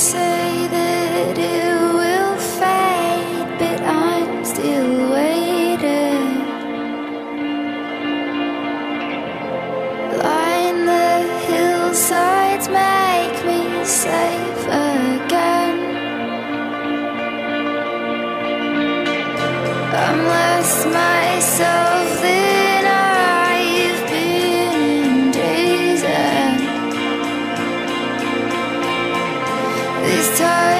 say that it will fade, but I'm still waiting. Line the hillsides make me safe again. I'm lost myself. time.